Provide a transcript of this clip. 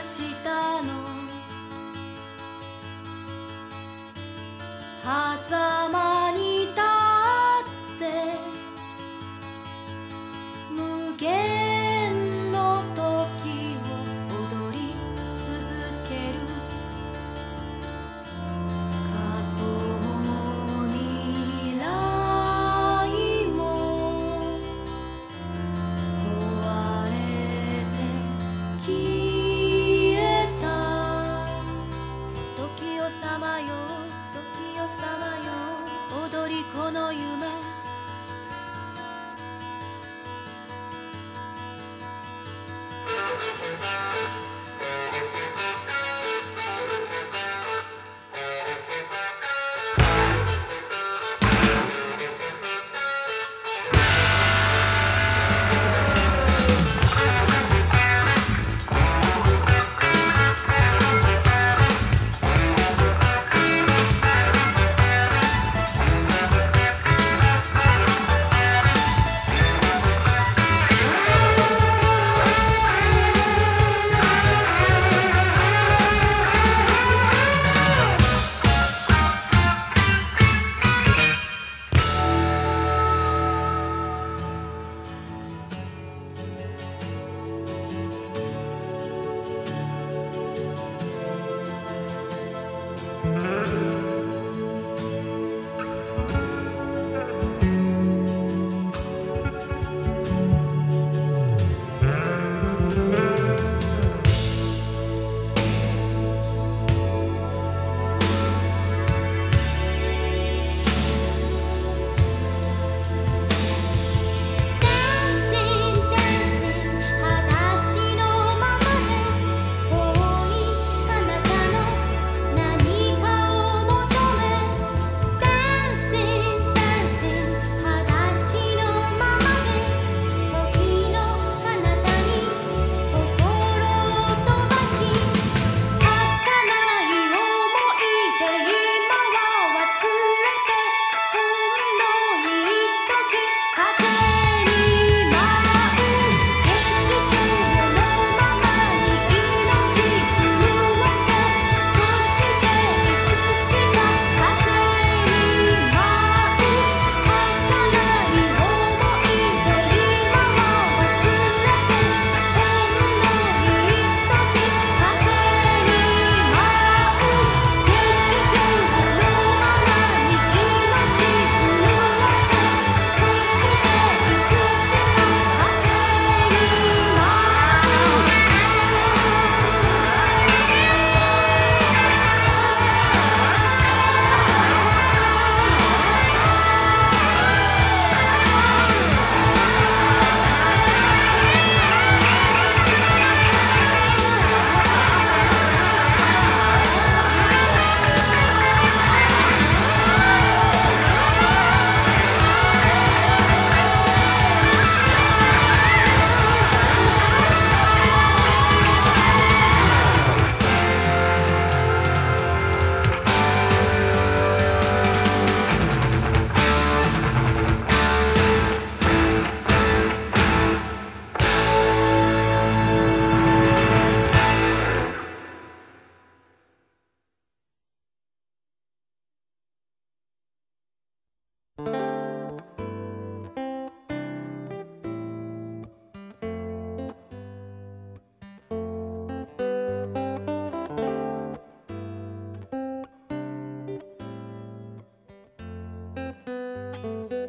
し川